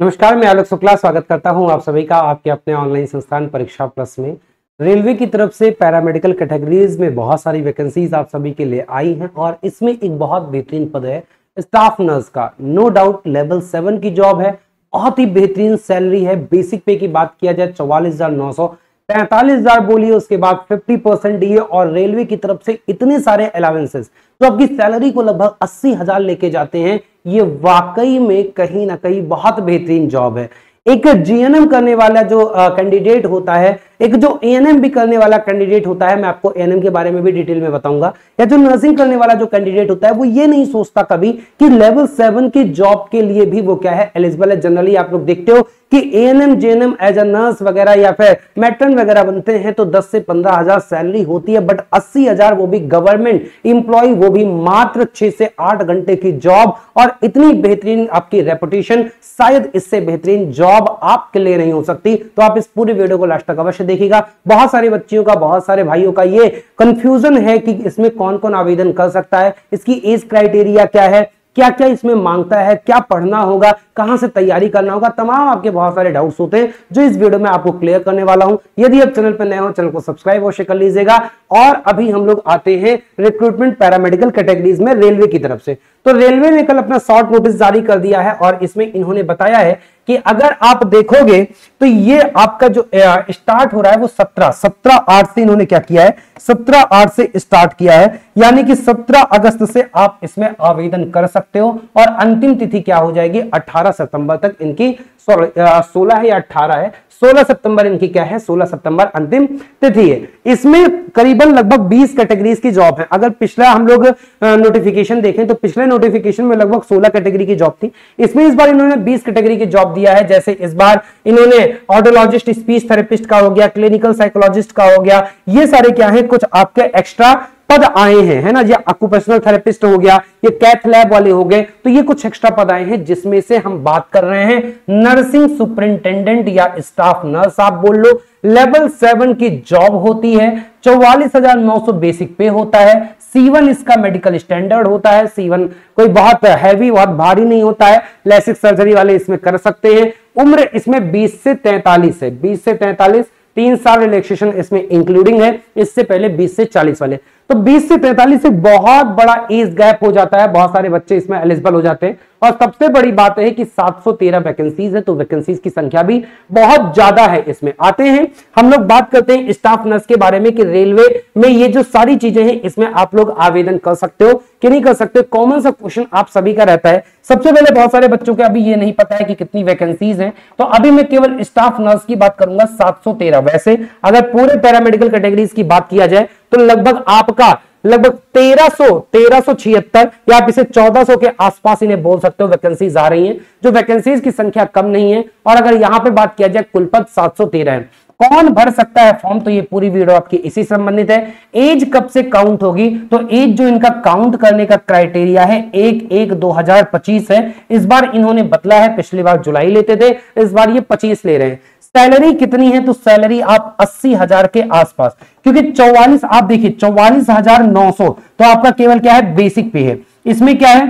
नमस्कार, मैं आलोक शुक्ला, स्वागत करता हूँ आप सभी का आपके अपने ऑनलाइन संस्थान परीक्षा प्लस में। रेलवे की तरफ़ से पैरामेडिकल कैटेगरीज में बहुत सारी वैकेंसीज आप सभी के लिए आई हैं और इसमें एक बहुत बेहतरीन पद है स्टाफ नर्स का। नो डाउट लेवल सेवन की जॉब है, बहुत ही बेहतरीन सैलरी है। बेसिक पे की बात किया जाए, चौवालीस हज़ार नौ सौ। पैंतालीस हज़ार बोलिए, उसके बाद फिफ्टी परसेंट डीए और रेलवे की तरफ़ से इतने सारे अलावेंसेस जो आपकी सैलरी को लगभग अस्सी हज़ार लेके जाते हैं। ये वाकई में कहीं ना कहीं बहुत बेहतरीन जॉब है। एक जीएनएम करने वाला जो कैंडिडेट होता है एक जो एएनएम भी करने वाला कैंडिडेट होता है, मैं आपको एएनएम के बारे में भी डिटेल में बताऊँगा, या जो नर्सिंग करने वाला जो कैंडिडेट होता है, वो ये नहीं सोचता कभी कि लेवल सेवन की जॉब के लिए भी वो क्या है? एलिजिबल है जनरली आप लोग देखते हो कि ANM GNM as a nurse वगैरह या फिर मेट्रन वगैरह बनते हैं तो 10 से पंद्रह हज़ार सैलरी होती है बट अस्सी हज़ार वो भी गवर्नमेंट इंप्लॉय वो भी मात्र 6 से 8 घंटे की जॉब और इतनी बेहतरीन आपकी रेपुटेशन शायद इससे बेहतरीन जॉब आपके लिए नहीं हो सकती। तो आप इस पूरी वीडियो को लास्ट तक अवश्य देखिएगा बहुत सारे बच्चियों का, बहुत सारे भाइयों का ये कंफ्यूजन है कि इसमें कौन कौन आवेदन कर सकता है, इसकी एज क्राइटेरिया क्या है क्या क्या इसमें माँगता है, क्या पढ़ना होगा, कहाँ से तैयारी करना होगा, तमाम आपके बहुत सारे डाउट्स होते हैं, जो इस वीडियो में आपको क्लियर करने वाला हूँ। यदि आप चैनल पर नए हो, चैनल को सब्सक्राइब अवश्य कर लीजिएगा। और अभी हम लोग आते हैं रिक्रूटमेंट पैरामेडिकल कैटेगरीज में रेलवे की तरफ़ से। तो रेलवे ने कल अपना शॉर्ट नोटिस जारी कर दिया है और इसमें इन्होंने बताया है कि अगर आप देखोगे तो ये आपका जो स्टार्ट हो रहा है वो सत्रह सत्रह आठ से इन्होंने क्या किया है? सत्रह आठ से स्टार्ट किया है। यानी कि सत्रह अगस्त से आप इसमें आवेदन कर सकते हो और अंतिम तिथि क्या हो जाएगी? अठारह सितंबर तक इनकी सोलह है या अठारह है। 16 सितंबर इनकी क्या है? 16 सितंबर अंतिम तिथि है। इसमें करीबन लगभग 20 कैटेगरीज की जॉब है। अगर पिछला हम लोग नोटिफिकेशन देखें तो पिछले नोटिफिकेशन में लगभग 16 कैटेगरी की जॉब थी। इसमें इस बार इन्होंने 20 कैटेगरी की जॉब दिया है। जैसे इस बार इन्होंने ऑडोलॉजिस्ट स्पीच थेरेपिस्ट का हो गया क्लिनिकल साइकोलॉजिस्ट का हो गया, ये सारे क्या है? कुछ आपके एक्स्ट्रा पद आए हैं, है ना? ये ऑक्यूपेशनल थेरेपिस्ट हो गया, ये कैथ लैब वाले हो गए तो ये कुछ एक्स्ट्रा पद आए हैं जिसमें से हम बात कर रहे हैं नर्सिंग सुपरिंटेंडेंट या स्टाफ नर्स आप बोल लो। लेवल सेवन की जॉब होती है, चौवालीस हज़ार नौ सौ बेसिक पे होता है सीवन इसका मेडिकल स्टैंडर्ड होता है सीवन कोई बहुत हैवी बहुत भारी नहीं होता है लेसिक सर्जरी वाले इसमें कर सकते हैं। उम्र इसमें 20 से 43 है 20 से 43 तीन साल रिलैक्सेशन इसमें इंक्लूडिंग है, इससे पहले 20 से 40 वाले। तो 20 से 43 से बहुत बड़ा एज गैप हो जाता है। बहुत सारे बच्चे इसमें एलिजिबल हो जाते हैं। और सबसे बड़ी बात है कि 713 वैकेंसीज है तो वैकेंसीज की संख्या भी बहुत ज़्यादा है इसमें। आते हैं, हम लोग बात करते हैं स्टाफ नर्स के बारे में कि रेलवे में ये जो सारी चीज़ें हैं, इसमें आप लोग आवेदन कर सकते हो कि नहीं कर सकते कॉमन सा क्वेश्चन आप सभी का रहता है। सबसे पहले बहुत सारे बच्चों के अभी ये नहीं पता है कि कितनी वैकेंसीज हैं। तो अभी मैं केवल स्टाफ नर्स की बात करूँगा 713 वैसे अगर पूरे पैरामेडिकल कैटेगरीज की बात किया जाए तो लगभग आपका, लगभग 1300 1376 या आप इसे 1400 के आसपास इन्हें बोल सकते हो वैकेंसीज आ रही हैं। जो वैकेंसीज की संख्या कम नहीं है, और अगर यहाँ पे बात किया जाए कुल पद 713 है। कौन भर सकता है फॉर्म तो ये पूरी वीडियो आपकी इसी संबंधित है। एज कब से काउंट होगी? तो एज जो इनका काउंट करने का क्राइटेरिया है, एक एक दो हज़ार पच्चीस है। इस बार इन्होंने बदला है, पिछली बार जुलाई लेते थे, इस बार ये पच्चीस ले रहे हैं। सैलरी कितनी है तो सैलरी आप अस्सी हज़ार के आसपास। क्योंकि चौवालीस, आप देखिए, चौवालीस हज़ार नौ सौ तो आपका केवल क्या है, बेसिक पे है। इसमें क्या है?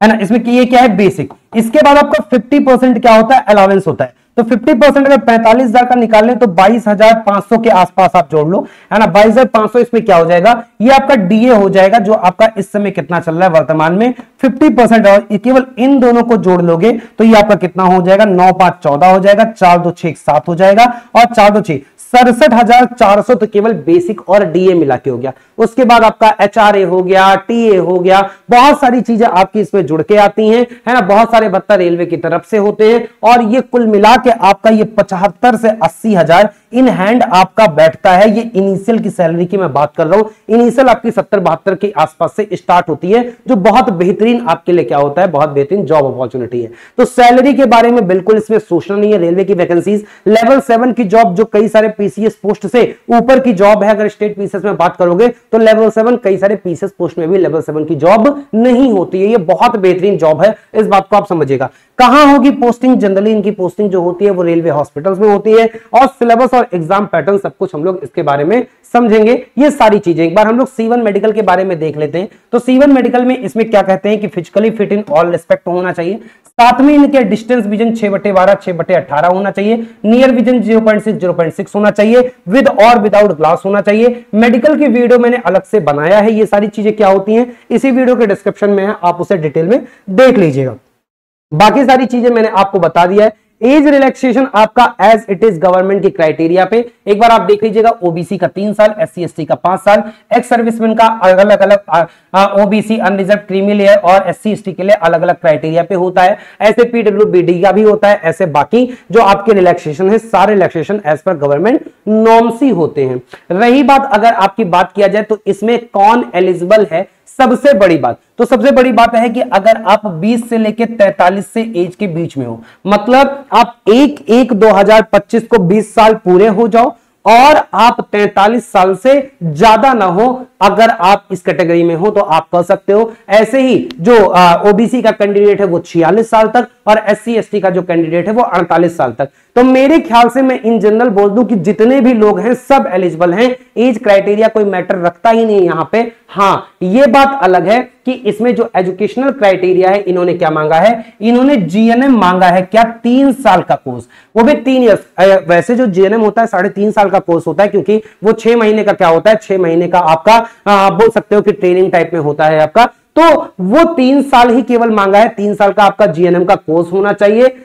है ना, इसमें ये क्या है, बेसिक। इसके बाद आपका फिफ्टी परसेंट क्या होता है अलावेंस होता है। तो 50 परसेंट अगर पैंतालीस हज़ार का निकाल लें तो बाईस हज़ार पाँच सौ के आसपास आप जोड़ लो। है ना? बाईस हज़ार पाँच सौ इसमें क्या हो जाएगा? ये आपका डीए हो जाएगा, जो आपका इस समय कितना चल रहा है वर्तमान में 50 परसेंट और केवल इन दोनों को जोड़ लोगे तो ये आपका कितना हो जाएगा? नौ पाँच चौदह हो जाएगा, चार दो छह सात हो जाएगा और चार दो छह, सड़सठ हज़ार चार सौ तो केवल बेसिक और डीए मिला के हो गया। उसके बाद आपका एचआरए हो गया, टीए हो गया, बहुत सारी चीज़ें आपकी इसमें जुड़ के आती हैं, है ना? बहुत सारे भत्ता रेलवे की तरफ़ से होते हैं और ये कुल मिला के आपका ये पचहत्तर से अस्सी हज़ार इन हैंड आपका बैठता है। ये इनिशियल की सैलरी की मैं बात कर रहा हूँ। इनिशियल आपकी सत्तर बहत्तर के आसपास से स्टार्ट होती है, जो बहुत बेहतरीन आपके लिए क्या होता है? बहुत बेहतरीन जॉब अपॉर्चुनिटी है। तो सैलरी के बारे में बिल्कुल इसमें सोचना नहीं है। रेलवे की वैकेंसीज, लेवल सेवन की जॉब, जो कई सारे पीसीएस पोस्ट से ऊपर की जॉब है, अगर स्टेट पीसीएस में बात करोगे तो लेवल सेवन कई सारे पीसेस पोस्ट में भी लेवल सेवन की जॉब नहीं होती है। ये बहुत बेहतरीन जॉब है। इस बात को आप समझिएगा। कहाँ होगी पोस्टिंग जनरली इनकी पोस्टिंग जो होती है वो रेलवे हॉस्पिटल्स में होती है। और सिलेबस और एग्ज़ाम पैटर्न सब कुछ हम लोग इसके बारे में समझेंगे, ये सारी चीज़ें। एक बार हम लोग सीवन मेडिकल के बारे में देख लेते हैं। तो सीवन मेडिकल में इसमें क्या कहते हैं कि physically fit in all respect होना चाहिए। साथ में इनके डिस्टेंस विजन छह बटे बारह, छह बटे अठारह होना चाहिए। Near vision zero point six zero point six होना चाहिए। विद और विदाउट ग्लास होना चाहिए। मेडिकल की वीडियो मैंने अलग से बनाया है। ये सारी चीज़ें क्या होती हैं? इसी वीडियो के डिस्क्रिप्शन में है। आप उसे डिटेल में देख लीजिएगा। बाकी सारी चीज़ें मैंने आपको बता दिया है। एज रिलैक्सेशन आपका एज इट इज़ गवर्नमेंट की क्राइटेरिया पे। एक बार आप देख लीजिएगा ओबीसी का तीन साल एस सी का पाँच साल। एक्स सर्विसमैन का अलग अलग ओबीसी अनरिजर्व क्रीमी लेयर और एस सी के लिए अलग अलग क्राइटेरिया पे होता है। ऐसे पीडब्ल्यू का भी होता है, ऐसे बाकी जो आपके रिलैक्सेशन है, सारे relaxation as per government norms ही होते हैं। रही बात अगर आपकी बात किया जाए तो इसमें कौन एलिजिबल है? सबसे बड़ी बात। तो सबसे बड़ी बात है कि अगर आप 20 से लेकर 43 से एज के बीच में हो मतलब आप एक एक 2025 को 20 साल पूरे हो जाओ और आप 43 साल से ज़्यादा ना हो। अगर आप इस कैटेगरी में हो तो आप कर सकते हो। ऐसे ही जो ओबीसी का कैंडिडेट है वो 46 साल तक और एस सी का जो कैंडिडेट है वो 48 साल तक। तो मेरे ख्याल से मैं इन जनरल बोल दूँ कि जितने भी लोग हैं सब एलिजिबल हैं। एज क्राइटेरिया कोई मैटर रखता ही नहीं यहाँ पे। हाँ ये बात अलग है। कि इसमें जो एजुकेशनल क्राइटेरिया है, इन्होंने क्या मांगा है? इन्होंने जीएनएम मांगा है क्या? तीन साल का कोर्स। वो भी तीन ईयर्स वैसे जो जीएनएम होता है, साढ़े तीन साल का कोर्स होता है, क्योंकि वो छह महीने का क्या होता है? छह महीने का आपका आप बोल सकते हो कि ट्रेनिंग टाइप में होता है आपका। तो वो तीन साल ही केवल मांगा है, तीन साल का आपका जीएनएम का कोर्स होना चाहिए।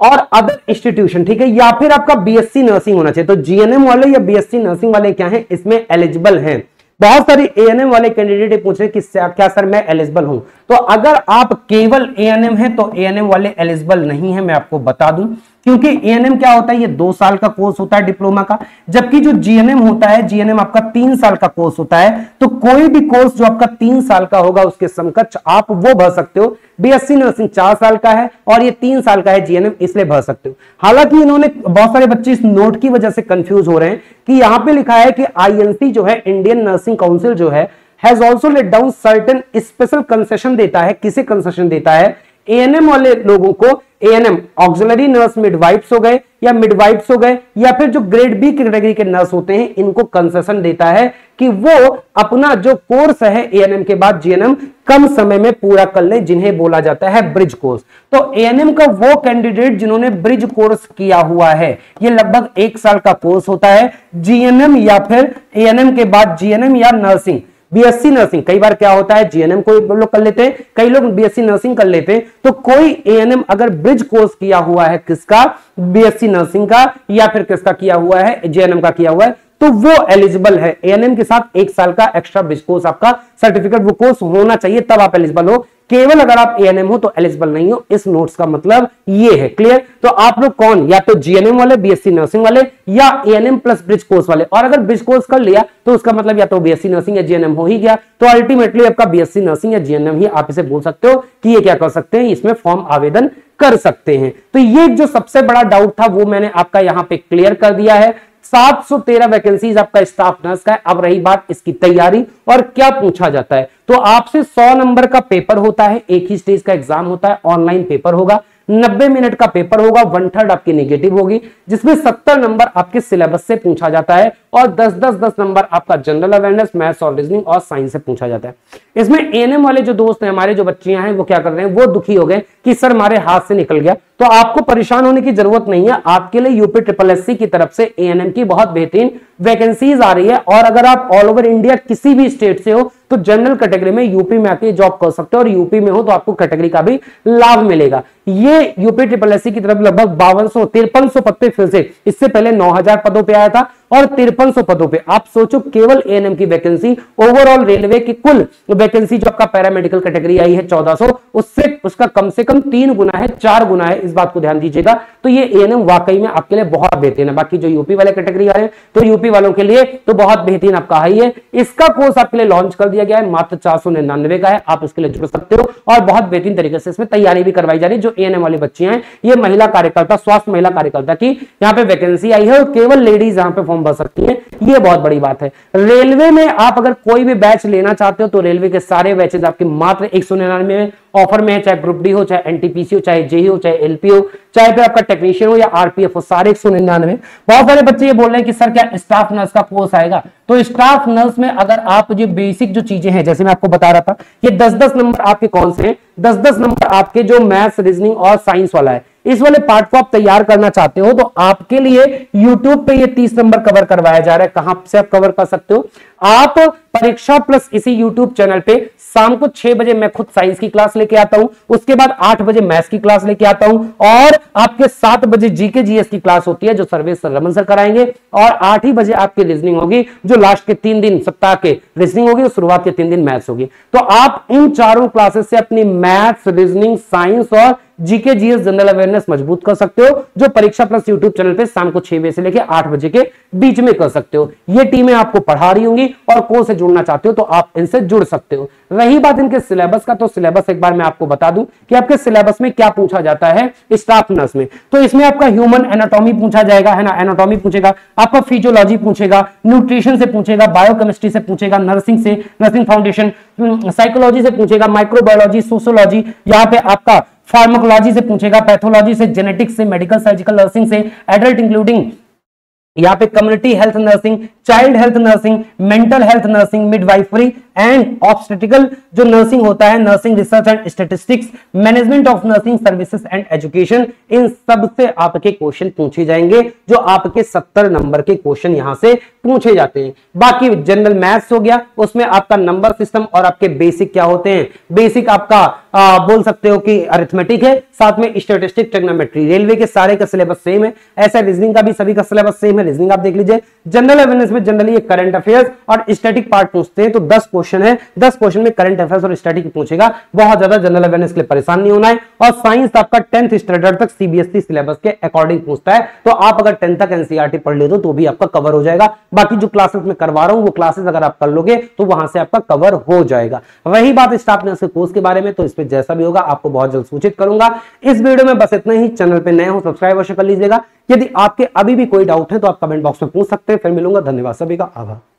और अदर इंस्टीट्यूशन ठीक है? या फिर आपका बीएससी नर्सिंग होना चाहिए। तो जीएनएम वाले या बीएससी नर्सिंग वाले क्या है? इसमें एलिजिबल हैं। बहुत सारे एएनएम वाले कैंडिडेट पूछ रहे कि क्या सर मैं एलिजिबल हूँ? तो अगर आप केवल एएनएम है तो एएनएम वाले एलिजिबल नहीं है, मैं आपको बता दूँ। क्योंकि एएनएम क्या होता है? ये दो साल का कोर्स होता है डिप्लोमा का। जबकि जो जीएनएम होता है जीएनएम आपका तीन साल का कोर्स होता है। तो कोई भी कोर्स जो आपका तीन साल का होगा, उसके समकक्ष आप वो भर सकते हो। बीएससी नर्सिंग चार साल का है और ये तीन साल का है जीएनएम इसलिए भर सकते हो। हालाँकि इन्होंने बहुत सारे बच्चे इस नोट की वजह से कंफ्यूज हो रहे हैं कि यहाँ पे लिखा है कि आईएनसी जो है इंडियन नर्सिंग काउंसिल जो है has also laid down certain special concession देता है। किसे कंसेशन देता है? एएनएम वाले लोगों को एएनएम ऑक्सिलरी नर्स मिडवाइफ्स हो गए या मिडवाइफ्स हो गए, या फिर जो ग्रेड बी कैटेगरी के नर्स होते हैं, इनको कंसेशन देता है कि वो अपना जो कोर्स है एएनएम के बाद जीएनएम कम समय में पूरा कर ले, जिन्हें बोला जाता है ब्रिज कोर्स तो एएनएम का वो कैंडिडेट जिन्होंने ब्रिज कोर्स किया हुआ है, ये लगभग एक साल का कोर्स होता है जीएनएम या फिर एएनएम के बाद जीएनएम या नर्सिंग बीएससी नर्सिंग कई बार क्या होता है जीएनएम को लोग कर लेते हैं, कई लोग बीएससी नर्सिंग कर लेते हैं तो कोई एएनएम अगर ब्रिज कोर्स किया हुआ है किसका बीएससी नर्सिंग का, या फिर किसका किया हुआ है जेएनएम का किया हुआ है तो वो एलिजिबल है। एएनएम के साथ एक साल का एक्स्ट्रा ब्रिज कोर्स आपका सर्टिफिकेट वो कोर्स होना चाहिए, तब आप एलिजिबल हो। केवल अगर आप एएनएम हो तो एलिजिबल नहीं हो। इस नोट्स का मतलब ये है क्लियर तो आप लोग कौन? या तो जीएनएम वाले बीएससी नर्सिंग वाले, या एएनएम प्लस ब्रिज कोर्स वाले। और अगर ब्रिज कोर्स कर लिया तो उसका मतलब या तो बीएससी नर्सिंग या जीएनएम हो ही गया। तो अल्टीमेटली आपका बीएससी नर्सिंग या जीएनएम ही आप इसे बोल सकते हो कि ये क्या कर सकते हैं, इसमें फॉर्म आवेदन कर सकते हैं। तो ये जो सबसे बड़ा डाउट था, वो मैंने आपका यहाँ पे क्लियर कर दिया है। 713 वैकेंसीज आपका स्टाफ नर्स का है। अब रही बात इसकी तैयारी और क्या पूछा जाता है? तो आपसे 100 नंबर का पेपर होता है, एक ही स्टेज का एग्ज़ाम होता है ऑनलाइन पेपर होगा 90 मिनट का पेपर होगा वन थर्ड आपकी नेगेटिव होगी, जिसमें 70 नंबर आपके सिलेबस से पूछा जाता है और 10 10 10 नंबर आपका जनरल अवेयरनेस मैथ्स और रीजनिंग और साइंस से पूछा जाता है। इसमें एएनएम वाले जो दोस्त हैं, हमारे जो बच्चियाँ हैं, वो क्या कर रहे हैं? वो दुखी हो गए कि सर, हमारे हाथ से निकल गया। तो आपको परेशान होने की ज़रूरत नहीं है। आपके लिए यूपी ट्रिपल एससी की तरफ़ से एएनएम की बहुत बेहतरीन वैकेंसीज आ रही है। और अगर आप ऑल ओवर इंडिया किसी भी स्टेट से हो तो जनरल कैटेगरी में यूपी में आके जॉब कर सकते हो। और यूपी में हो तो आपको कैटेगरी का भी लाभ मिलेगा। ये यूपी ट्रिपल एस की तरफ़ लगभग बावन सौ, तिरपन सौ पद पे फिर से, इससे पहले नौ हज़ार पदों पर आया था। और तिरपन पदों पे। आप सोचो, केवल एएनएम की वैकेंसी ओवरऑल रेलवे की कुल वैकेंसी जो आपका पैरामेडिकल कैटेगरी आई है 1400 उससे, उसका कम से कम तीन गुना है, चार गुना है, इस बात को ध्यान दीजिएगा। तो ये एएनएम वाकई में आपके लिए बहुत बेहतरीन है। बाकी जो यूपी वाले कैटेगरी आ रहे हैं तो यूपी वालों के लिए तो बहुत बेहतरीन आपका हाई है। इसका कोर्स आपके लिए लॉन्च कर दिया गया है, मात्र चार सौ निन्यानवे का है। आप इसके लिए जुड़ सकते हो और बहुत बेहतरीन तरीके से इसमें तैयारी भी करवाई जा रही है, जो जो ए वाली बच्चियाँ हैं। ये महिला कार्यकर्ता, स्वास्थ्य महिला कार्यकर्ता की यहाँ पे वैकेंसी आई है और केवल लेडीज़ यहाँ पे फॉर्म भर सकती है, ये बहुत बड़ी बात है। रेलवे में आप अगर कोई भी बैच लेना चाहते हो तो रेलवे के सारे बैचेज आपके मात्र एक सौ निन्यानवे में ऑफ़र में है, चाहे ग्रुप डी हो, चाहे एनटीपीसी हो, चाहे जेई हो, चाहे एलपी हो, चाहे फिर आपका टेक्नीशियन हो या आरपीएफ हो, सारे एक सौ निन्यानवे। बहुत सारे बच्चे ये बोल रहे हैं कि, सर, क्या स्टाफ नर्स का कोर्स आएगा? तो स्टाफ नर्स में अगर आप जो बेसिक जो चीज़ें हैं, जैसे मैं आपको बता रहा था, ये दस दस नंबर आपके कौन से हैं, दस दस नंबर आपके जो मैथ्स रीजनिंग और साइंस वाला है। इस वाले पार्ट को आप तैयार करना चाहते हो तो आपके लिए यूट्यूब पे ये तीस नंबर कवर करवाया जा रहा है। कहाँ से आप कवर कर सकते हो? आप परीक्षा प्लस इसी यूट्यूब चैनल पे शाम को छह बजे मैं खुद साइंस की क्लास लेके आता हूँ, उसके बाद आठ बजे मैथ्स की क्लास लेके आता हूँ, और आपके सात बजे जीके जीएस की क्लास होती है, जो सर्वे सर रमन सर कराएँगे, और आठ ही बजे आपकी रीजनिंग होगी, जो लास्ट के तीन दिन सप्ताह के रीजनिंग होगी, और शुरुआत के तीन दिन मैथ्स होगी। तो आप इन चारों क्लासेस से अपनी मैथ्स रीजनिंग साइंस और जीके जीएस जनरल अवेयरनेस मज़बूत कर सकते हो, जो परीक्षा प्लस यूट्यूब चैनल पे शाम को छह बजे से लेकर आठ बजे के बीच में कर सकते हो। ये टीमें आपको पढ़ा रही होंगी और कौन से जुड़ना चाहते हो तो आप इनसे जुड़ सकते हो। रही बात इनके सिलेबस का तो सिलेबस एक बार मैं आपको बता दूँ कि आपके सिलेबस में क्या पूछा जाता है स्टाफ नर्स में। तो इसमें आपका ह्यूमन एनाटॉमी पूछा जाएगा, है ना? एनाटॉमी पूछेगा, आपका फिजियोलॉजी पूछेगा न्यूट्रिशन से पूछेगा बायोकेमिस्ट्री से पूछेगा नर्सिंग से नर्सिंग फाउंडेशन साइकोलॉजी से पूछेगा माइक्रोबायोलॉजी सोशोलॉजी यहाँ पे आपका फार्माकोलॉजी से पूछेगा पैथोलॉजी से जेनेटिक्स से मेडिकल सर्जिकल नर्सिंग से एडल्ट इंक्लूडिंग यहाँ पे community health nursing child health nursing mental health nursing midwifery and obstetrical जो नर्सिंग होता है nursing research and statistics management of nursing services and education इन सबसे आपके क्वेश्चन पूछे जाएँगे जो आपके 70 नंबर के क्वेश्चन यहाँ से पूछे जाते हैं। बाकी जनरल मैथ्स हो गया उसमें आपका नंबर सिस्टम और आपके बेसिक क्या होते हैं? बेसिक आपका आ, बोल सकते हो कि अरिथमेटिक है साथ में स्टेटिस्टिक टेक्नोमेट्री रेलवे के सारे का सिलेबस सेम है। ऐसा रीजनिंग का भी सभी का सिलेबस सेम है रीजनिंग आप देख लीजिए। जनरल अवेयरनेस में जनरली करंट अफेयर्स और स्टेटिक पार्ट पूछते हैं तो 10 क्वेश्चन है। 10 क्वेश्चन में करंट अफेयर्स और स्टैटिक पूछेगा। बहुत ज़्यादा जनरल अवेयरनेस के लिए परेशान नहीं होना है। और साइंस आपका टेंथ स्टैंडर्ड तक सीबीएसई सिलेबस के अकॉर्डिंग पूछता है। तो आप अगर टेंथ तक एनसीआरटी पढ़ ले तो भी आपका कवर हो जाएगा। बाकी जो क्लासेस में करवा रहा हूँ, वो क्लासेस अगर आप कर लोगे तो वहाँ से आपका कवर हो जाएगा। वही बात स्टाफ नर्स के कोर्स के बारे में तो इस पर जैसा भी होगा, आपको बहुत जल्द सूचित करूँगा। इस वीडियो में बस इतना ही। चैनल पे नए हो सब्सक्राइब अवश्य कर लीजिएगा। यदि आपके अभी भी कोई डाउट है तो आप कमेंट बॉक्स में पूछ सकते हैं। फिर मिलूँगा। धन्यवाद सभी का। आभार।